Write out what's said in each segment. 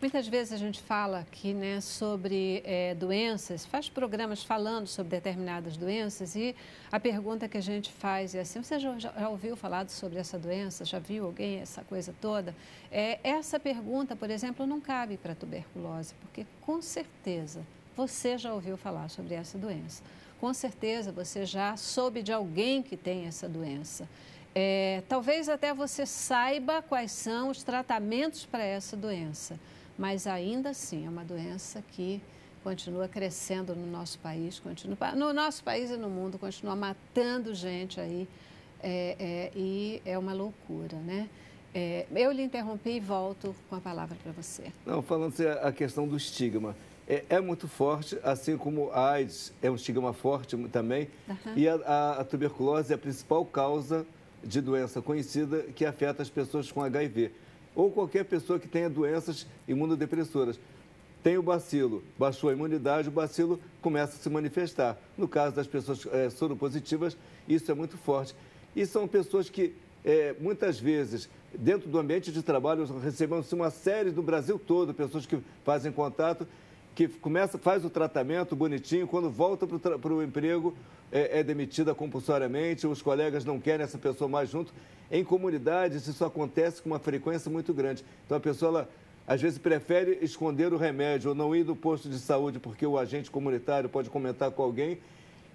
Muitas vezes a gente fala aqui né, sobre é, doenças, faz programas falando sobre determinadas doenças e a pergunta que a gente faz é assim: você já, já ouviu falar sobre essa doença? Já viu alguém essa coisa toda? É, essa pergunta, por exemplo, não cabe para a tuberculose, porque com certeza você já ouviu falar sobre essa doença. Com certeza você já soube de alguém que tem essa doença. É, talvez até você saiba quais são os tratamentos para essa doença mas ainda assim é uma doença que continua crescendo no nosso país, continua, no nosso país e no mundo, continua matando gente aí é, é, e é uma loucura, né? É, eu lhe interrompi e volto com a palavra para você. Não, falando assim, a questão do estigma. É, é, muito forte, assim como a AIDS é um estigma forte também. Uhum. E a, a, a tuberculose é a principal causa de doença conhecida que afeta as pessoas com HIV ou qualquer pessoa que tenha doenças imunodepressoras. Tem o bacilo, baixou a imunidade, o bacilo começa a se manifestar. No caso das pessoas é, soropositivas, isso é muito forte. E são pessoas que, é, muitas vezes, dentro do ambiente de trabalho, recebemos uma série do Brasil todo, pessoas que fazem contato, que começa, faz o tratamento bonitinho, quando volta para o emprego, é, é demitida compulsoriamente, os colegas não querem essa pessoa mais junto. Em comunidades, isso acontece com uma frequência muito grande. Então, a pessoa, ela, às vezes, prefere esconder o remédio ou não ir no posto de saúde porque o agente comunitário pode comentar com alguém.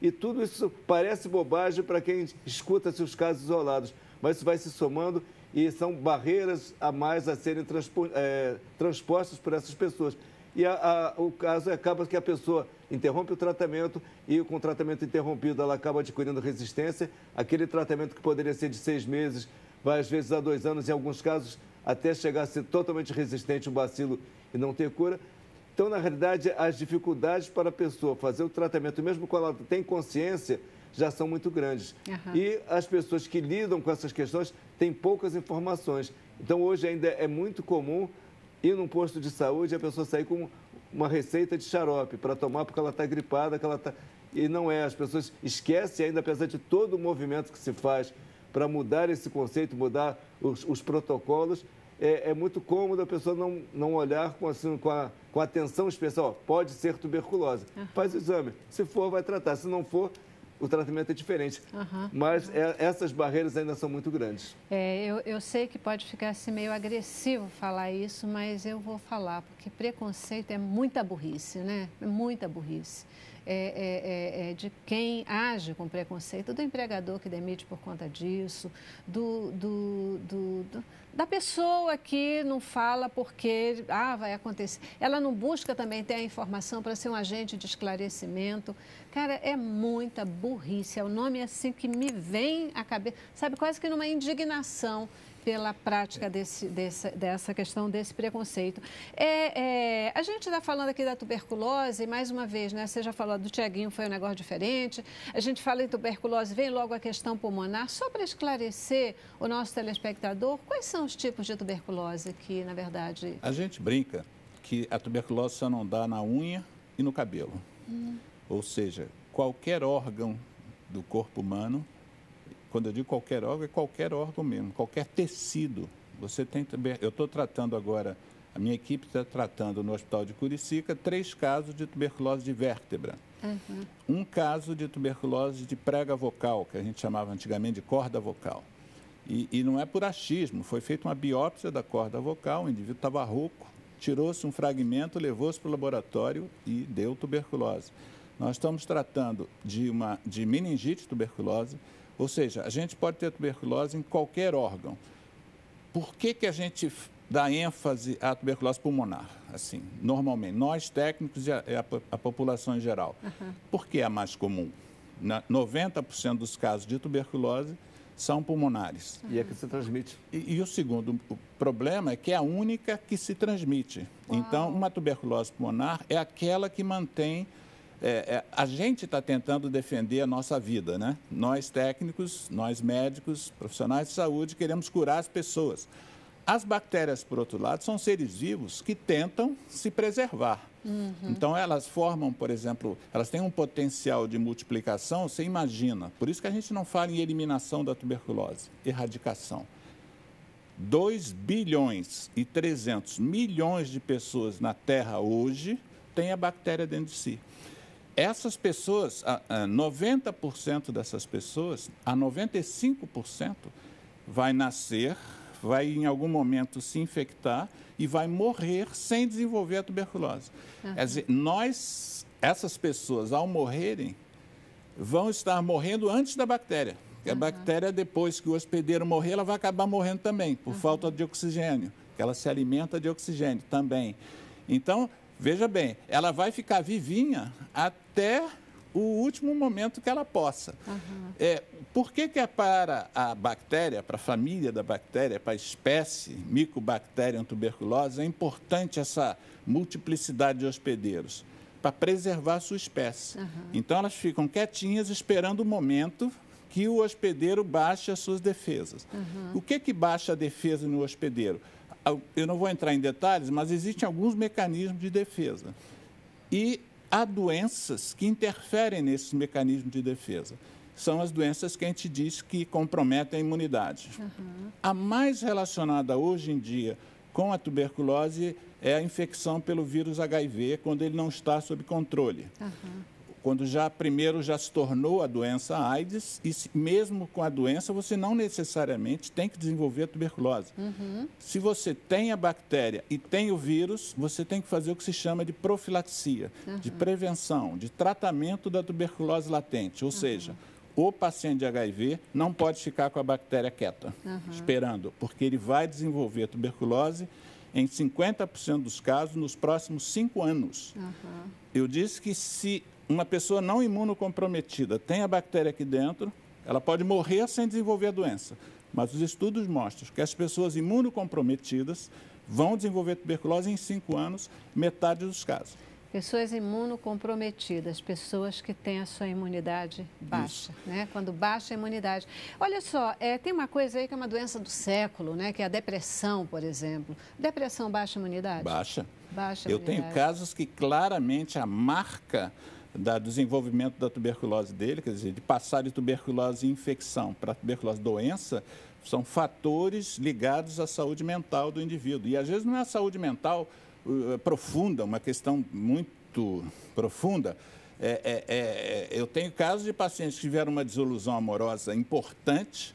E tudo isso parece bobagem para quem escuta seus casos isolados, mas isso vai se somando e são barreiras a mais a serem transpo, é, transpostas por essas pessoas e a, a, o caso acaba que a pessoa interrompe o tratamento e com o tratamento interrompido ela acaba adquirindo resistência. Aquele tratamento que poderia ser de seis meses, vai às vezes a dois anos, em alguns casos até chegar a ser totalmente resistente o bacilo e não ter cura. Então, na realidade, as dificuldades para a pessoa fazer o tratamento, mesmo quando ela tem consciência, já são muito grandes. Uhum. E as pessoas que lidam com essas questões têm poucas informações. Então, hoje ainda é muito comum ir num posto de saúde e a pessoa sair com uma receita de xarope para tomar porque ela está gripada, que ela está... E não é, as pessoas esquecem ainda, apesar de todo o movimento que se faz para mudar esse conceito, mudar os, os protocolos, é, é, muito cômodo a pessoa não, não olhar com, assim, com, a, com atenção especial. Pode ser tuberculose. Uhum. Faz o exame. Se for, vai tratar. Se não for, o tratamento é diferente. Uhum. Mas é, essas barreiras ainda são muito grandes. É, eu, eu sei que pode ficar assim meio agressivo falar isso, mas eu vou falar, porque preconceito é muita burrice, né? É muita burrice. É, é, é, é, de quem age com preconceito, do empregador que demite por conta disso, do, do, do, do da pessoa que não fala porque ah, vai acontecer. Ela não busca também ter a informação para ser um agente de esclarecimento. Cara, é muita burrice. É o nome assim que me vem à cabeça, sabe, quase que numa indignação pela prática desse, desse, dessa questão desse preconceito. É, é, a gente está falando aqui da tuberculose, mais uma vez, né? Você já falou do Tiaguinho, foi um negócio diferente. A gente fala em tuberculose, vem logo a questão pulmonar. Só para esclarecer o nosso telespectador, quais são os tipos de tuberculose que, na verdade. A gente brinca que a tuberculose só não dá na unha e no cabelo. Hum. Ou seja, qualquer órgão do corpo humano quando eu digo qualquer órgão, é qualquer órgão mesmo, qualquer tecido. Você tem também. Eu estou tratando agora, a minha equipe está tratando no Hospital de Curicica três casos de tuberculose de vértebra. Uhum. Um caso de tuberculose de prega vocal, que a gente chamava antigamente de corda vocal. E, e não é por achismo, foi feita uma biópsia da corda vocal, o indivíduo estava rouco, tirou-se um fragmento, levou-se para o laboratório e deu tuberculose. Nós estamos tratando de, uma, de meningite tuberculose, ou seja, a gente pode ter tuberculose em qualquer órgão. Por que, que a gente dá ênfase à tuberculose pulmonar? Assim, normalmente, nós técnicos e a, a, a população em geral. Uhum. Porque é a mais comum. Na, 90% dos casos de tuberculose são pulmonares. E é que se transmite. E, e, o segundo o problema é que é a única que se transmite. Uau. Então, uma tuberculose pulmonar é aquela que mantém é, é, a gente está tentando defender a nossa vida, né? Nós técnicos, nós médicos, profissionais de saúde, queremos curar as pessoas. As bactérias, por outro lado, são seres vivos que tentam se preservar. Uhum. Então, elas formam, por exemplo, elas têm um potencial de multiplicação, você imagina. Por isso que a gente não fala em eliminação da tuberculose, erradicação. 2 bilhões e 300 milhões de pessoas na Terra hoje têm a bactéria dentro de si. Essas pessoas, 90% dessas pessoas, a 95% vai nascer, vai em algum momento se infectar e vai morrer sem desenvolver a tuberculose. Uhum. Quer dizer, nós, essas pessoas, ao morrerem, vão estar morrendo antes da bactéria. Uhum. A bactéria, depois que o hospedeiro morrer, ela vai acabar morrendo também, por uhum. falta de oxigênio, que ela se alimenta de oxigênio também. Então, veja bem, ela vai ficar vivinha até o último momento que ela possa. Uhum. É, por que, que é para a bactéria, para a família da bactéria, para a espécie Mycobacterium tuberculose, é importante essa multiplicidade de hospedeiros? Para preservar a sua espécie. Uhum. Então, elas ficam quietinhas esperando o momento que o hospedeiro baixe as suas defesas. Uhum. O que, que baixa a defesa no hospedeiro? Eu não vou entrar em detalhes, mas existem alguns mecanismos de defesa. E há doenças que interferem nesses mecanismos de defesa. São as doenças que a gente diz que comprometem a imunidade. Uhum. A mais relacionada hoje em dia com a tuberculose é a infecção pelo vírus HIV, quando ele não está sob controle. Uhum quando já primeiro já se tornou a doença AIDS e se, mesmo com a doença você não necessariamente tem que desenvolver a tuberculose. Uhum. Se você tem a bactéria e tem o vírus, você tem que fazer o que se chama de profilaxia, uhum. de prevenção, de tratamento da tuberculose latente, ou uhum. seja, o paciente de HIV não pode ficar com a bactéria quieta, esperando, porque ele vai desenvolver a tuberculose em 50% dos casos nos próximos cinco anos. Eu disse que se uma pessoa não imunocomprometida tem a bactéria aqui dentro, ela pode morrer sem desenvolver a doença. Mas os estudos mostram que as pessoas imunocomprometidas vão desenvolver tuberculose em cinco anos, metade dos casos. Pessoas imunocomprometidas, pessoas que têm a sua imunidade baixa, Isso. né? Quando baixa a imunidade. Olha só, é, tem uma coisa aí que é uma doença do século, né? Que é a depressão, por exemplo. Depressão baixa imunidade? Baixa. Baixa Eu tenho casos que claramente a marca da desenvolvimento da tuberculose dele, quer dizer, de passar de tuberculose infecção para tuberculose doença, são fatores ligados à saúde mental do indivíduo. E às vezes não é a saúde mental uh, profunda, uma questão muito profunda. É, é, é, eu tenho casos de pacientes que tiveram uma desilusão amorosa importante,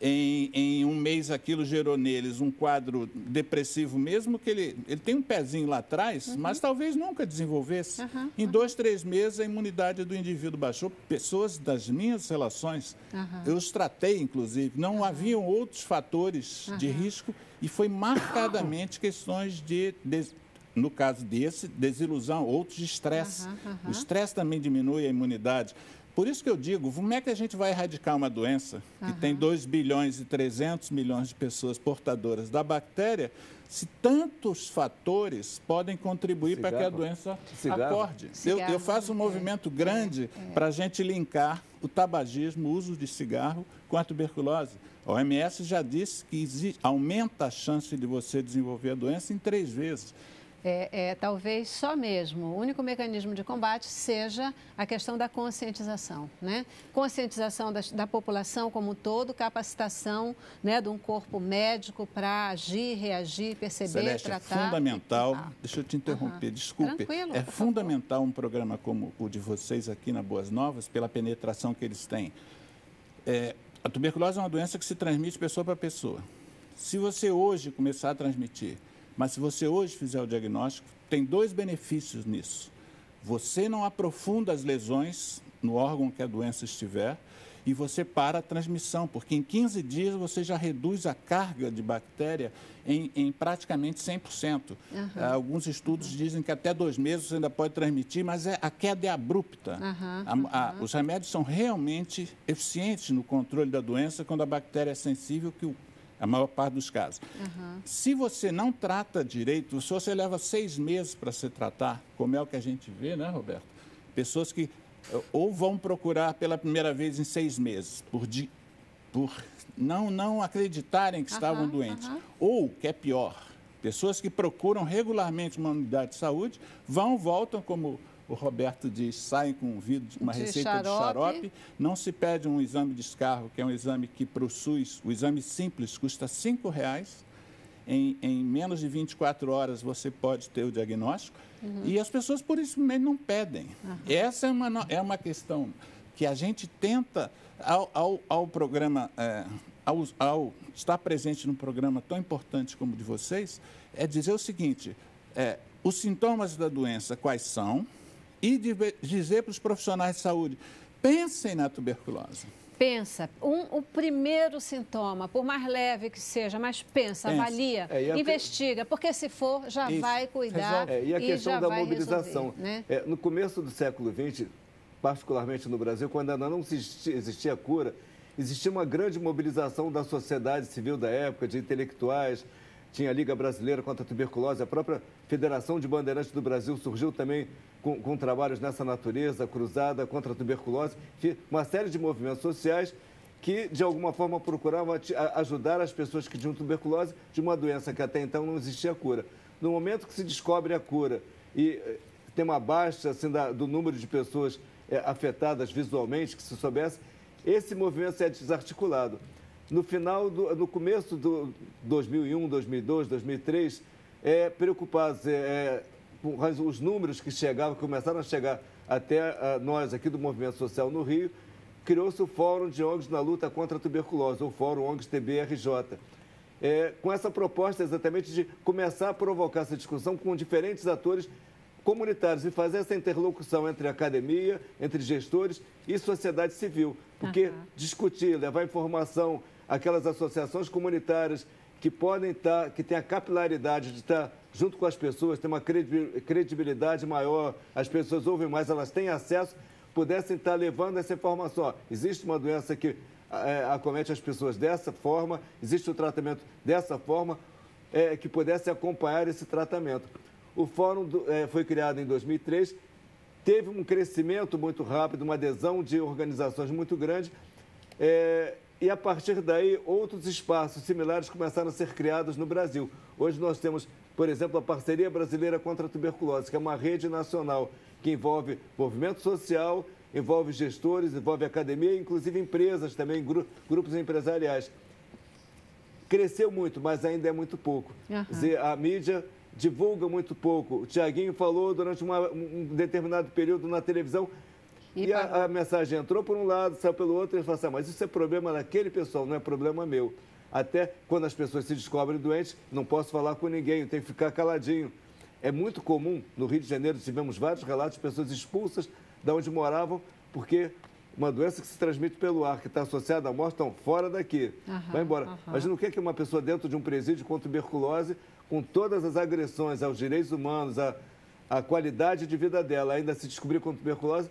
em, em, um mês aquilo gerou neles um quadro depressivo, mesmo que ele, ele tem um pezinho lá atrás, uhum. mas talvez nunca desenvolvesse. Uhum. Em dois, três meses, a imunidade do indivíduo baixou. Pessoas das minhas relações, uhum. eu os tratei, inclusive, não haviam outros fatores de risco e foi marcadamente questões de, de no caso desse, desilusão, outros de estresse. O estresse também diminui a imunidade. Por isso que eu digo, como é que a gente vai erradicar uma doença que tem 2 bilhões e 300 milhões de pessoas portadoras da bactéria, se tantos fatores podem contribuir para que a doença Cigarro. acorde? Cigarro. Eu, eu, faço um é. movimento grande é. para a gente linkar o tabagismo, o uso de cigarro, com a tuberculose. A OMS já disse que existe, aumenta a chance de você desenvolver a doença em três vezes é, é, talvez só mesmo o único mecanismo de combate seja a questão da conscientização, né? Conscientização da, da população como um todo, capacitação né, de um corpo médico para agir, reagir, perceber, Celeste, tratar. É fundamental, ah. deixa eu te interromper, uhum. desculpe. Tranquilo, é fundamental um programa como o de vocês aqui na Boas Novas, pela penetração que eles têm. É, a tuberculose é uma doença que se transmite pessoa para pessoa. Se você hoje começar a transmitir mas se você hoje fizer o diagnóstico, tem dois benefícios nisso. Você não aprofunda as lesões no órgão que a doença estiver e você para a transmissão, porque em 15 dias você já reduz a carga de bactéria em, em praticamente 100%. Uhum. Alguns estudos uhum. dizem que até dois meses você ainda pode transmitir, mas é, a queda é abrupta. Uhum. A, a, os remédios são realmente eficientes no controle da doença quando a bactéria é sensível, que o a maior parte dos casos. Uhum. Se você não trata direito, se você leva seis meses para se tratar, como é o que a gente vê, né, Roberto? Pessoas que ou vão procurar pela primeira vez em seis meses, por, di, por não, não acreditarem que uhum, estavam doentes. Uhum. Ou, que é pior, pessoas que procuram regularmente uma unidade de saúde, vão, voltam, como o Roberto diz, saem com um vidro, uma de receita xarope. de xarope, não se pede um exame de descargo, que é um exame que para o SUS, o exame simples custa R$ reais. Em, em, menos de 24 horas você pode ter o diagnóstico uhum. e as pessoas por isso mesmo não pedem. Uhum. Essa é uma, é uma questão que a gente tenta, ao, ao, ao programa, é, ao, ao, estar presente num programa tão importante como o de vocês, é dizer o seguinte, é, os sintomas da doença quais são, e dizer para os profissionais de saúde, pensem na tuberculose. Pensa, um, o primeiro sintoma, por mais leve que seja, mas pensa, pensa. avalia, é, investiga, porque se for, já Isso. vai cuidar. É, e a questão da mobilização. Resolver, né? é, no começo do século XX, particularmente no Brasil, quando ainda não existia, existia cura, existia uma grande mobilização da sociedade civil da época, de intelectuais, tinha a Liga Brasileira contra a Tuberculose, a própria Federação de Bandeirantes do Brasil surgiu também com, com trabalhos nessa natureza, cruzada contra a tuberculose, uma série de movimentos sociais que, de alguma forma, procuravam ajudar as pessoas que tinham tuberculose de uma doença que até então não existia cura. No momento que se descobre a cura e eh, tem uma baixa assim, da, do número de pessoas é, afetadas visualmente, que se soubesse, esse movimento é desarticulado. No final, do, no começo do 2001, 2002, 2003, é, preocupados é, é, com os números que chegavam, começaram a chegar até a, ah, nós aqui do Movimento Social no Rio, criou-se o Fórum de ONGs na luta contra a tuberculose, o Fórum ONGs TBRJ. É, com essa proposta exatamente de começar a provocar essa discussão com diferentes atores comunitários e fazer essa interlocução entre academia, entre gestores e sociedade civil. Porque uhum. discutir, levar informação, aquelas associações comunitárias que podem estar, que têm a capilaridade de estar junto com as pessoas, ter uma credibilidade maior, as pessoas ouvem mais, elas têm acesso, pudessem estar levando essa informação. Existe uma doença que é, acomete as pessoas dessa forma, existe o um tratamento dessa forma, é, que pudesse acompanhar esse tratamento. O fórum do, é, foi criado em 2003, teve um crescimento muito rápido, uma adesão de organizações muito grande. É, e a partir daí, outros espaços similares começaram a ser criados no Brasil. Hoje nós temos, por exemplo, a Parceria Brasileira contra a Tuberculose, que é uma rede nacional que envolve movimento social, envolve gestores, envolve academia, inclusive empresas também, grupos empresariais. Cresceu muito, mas ainda é muito pouco. Uhum. A mídia divulga muito pouco. O Tiaguinho falou durante uma, um determinado período na televisão e, e a, a, mensagem entrou por um lado, saiu pelo outro, e falou assim, ah, mas isso é problema daquele pessoal, não é problema meu. Até quando as pessoas se descobrem doentes, não posso falar com ninguém, tem que ficar caladinho. É muito comum, no Rio de Janeiro tivemos vários relatos de pessoas expulsas de onde moravam, porque uma doença que se transmite pelo ar, que está associada à morte, estão fora daqui. Uhum, Vai embora. Uhum. Imagina o que é que uma pessoa dentro de um presídio com tuberculose, com todas as agressões aos direitos humanos, à, à qualidade de vida dela, ainda se descobrir com tuberculose,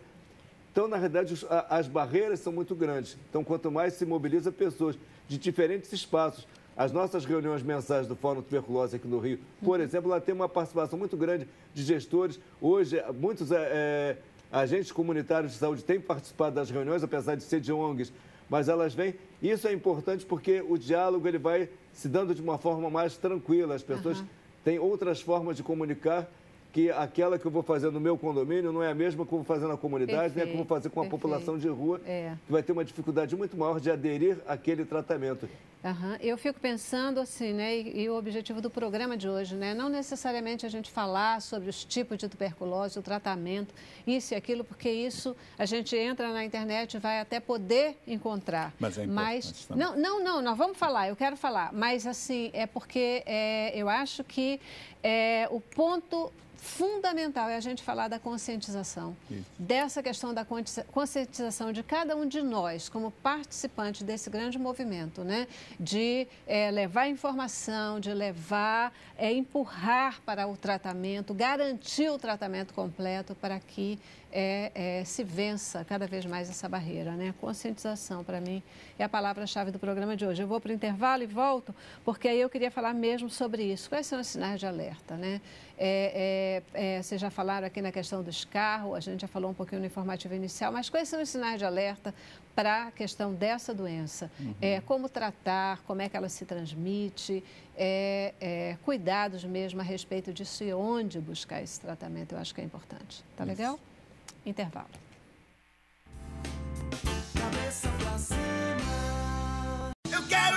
então, na realidade, as barreiras são muito grandes. Então, quanto mais se mobiliza pessoas de diferentes espaços, as nossas reuniões mensais do Fórum Tuberculose aqui no Rio, por uhum. exemplo, ela tem uma participação muito grande de gestores. Hoje, muitos é, é, agentes comunitários de saúde têm participado das reuniões, apesar de ser de ONGs, mas elas vêm. Isso é importante porque o diálogo ele vai se dando de uma forma mais tranquila. As pessoas uhum. têm outras formas de comunicar que aquela que eu vou fazer no meu condomínio não é a mesma que eu vou fazer na comunidade, nem é como fazer com a perfeito. população de rua, é. que vai ter uma dificuldade muito maior de aderir àquele tratamento. Uhum. Eu fico pensando assim, né, e, e, o objetivo do programa de hoje, né, não necessariamente a gente falar sobre os tipos de tuberculose, o tratamento, isso e aquilo, porque isso a gente entra na internet e vai até poder encontrar. Mas é importante mas, não, não, não, nós vamos falar, eu quero falar, mas assim, é porque é, eu acho que é, o ponto fundamental é a gente falar da conscientização. Isso. Dessa questão da conscientização de cada um de nós, como participante desse grande movimento, né? De é, levar informação, de levar, é, empurrar para o tratamento, garantir o tratamento completo para que é, é, se vença cada vez mais essa barreira, né? Conscientização, para mim, é a palavra-chave do programa de hoje. Eu vou para o intervalo e volto, porque aí eu queria falar mesmo sobre isso. Quais são os sinais de alerta, né? É, é, é, vocês já falaram aqui na questão dos carros, a gente já falou um pouquinho no informativo inicial, mas quais são os sinais de alerta para a questão dessa doença? Uhum. É, como tratar, como é que ela se transmite, é, cuidados mesmo a respeito disso e onde buscar esse tratamento, eu acho que é importante. Tá Isso. legal? Intervalo. Eu quero